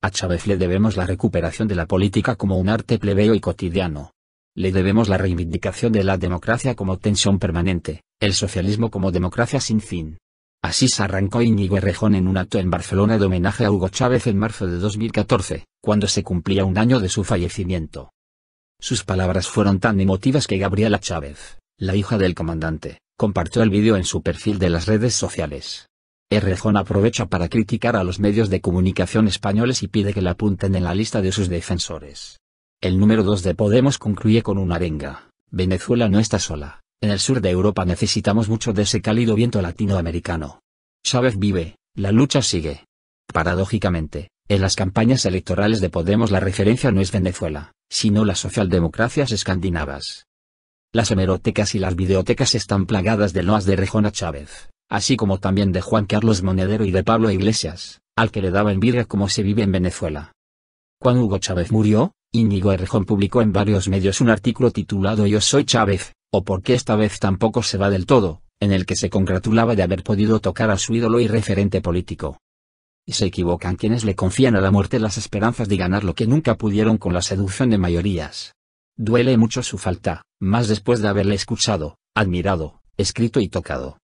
A Chávez le debemos la recuperación de la política como un arte plebeo y cotidiano. Le debemos la reivindicación de la democracia como tensión permanente, el socialismo como democracia sin fin. Así se arrancó Íñigo Errejón en un acto en Barcelona de homenaje a Hugo Chávez en marzo de 2014, cuando se cumplía un año de su fallecimiento. Sus palabras fueron tan emotivas que Gabriela Chávez, la hija del comandante, compartió el vídeo en su perfil de las redes sociales. Errejón aprovecha para criticar a los medios de comunicación españoles y pide que la apunten en la lista de sus defensores. El número 2 de Podemos concluye con una arenga. Venezuela no está sola. En el sur de Europa necesitamos mucho de ese cálido viento latinoamericano. Chávez vive, la lucha sigue. Paradójicamente, en las campañas electorales de Podemos la referencia no es Venezuela, sino las socialdemocracias escandinavas. Las hemerotecas y las videotecas están plagadas de loas de Rejona Chávez así como también de Juan Carlos Monedero y de Pablo Iglesias, al que le daba envidia cómo se vive en Venezuela. Cuando Hugo Chávez murió, Íñigo Errejón publicó en varios medios un artículo titulado Yo soy Chávez, o por qué esta vez tampoco se va del todo, en el que se congratulaba de haber podido tocar a su ídolo y referente político. Y se equivocan quienes le confían a la muerte las esperanzas de ganar lo que nunca pudieron con la seducción de mayorías. Duele mucho su falta, más después de haberle escuchado, admirado, escrito y tocado.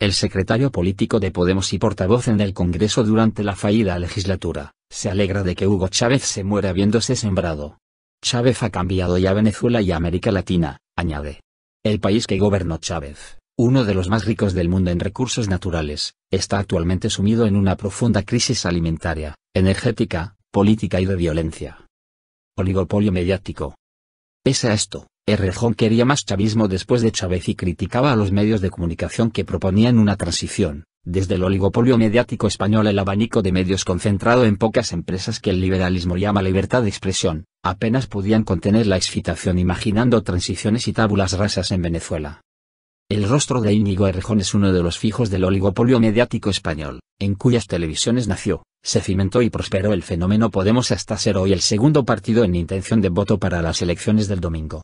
El secretario político de Podemos y portavoz en el Congreso durante la fallida legislatura, se alegra de que Hugo Chávez se muera habiéndose sembrado. Chávez ha cambiado ya Venezuela y América Latina, añade. El país que gobernó Chávez, uno de los más ricos del mundo en recursos naturales, está actualmente sumido en una profunda crisis alimentaria, energética, política y de violencia. Oligopolio mediático. Pese a esto, Errejón quería más chavismo después de Chávez y criticaba a los medios de comunicación que proponían una transición, desde el oligopolio mediático español el abanico de medios concentrado en pocas empresas que el liberalismo llama libertad de expresión, apenas podían contener la excitación imaginando transiciones y tábulas rasas en Venezuela. El rostro de Íñigo Errejón es uno de los fijos del oligopolio mediático español, en cuyas televisiones nació, se cimentó y prosperó el fenómeno Podemos hasta ser hoy el segundo partido en intención de voto para las elecciones del domingo.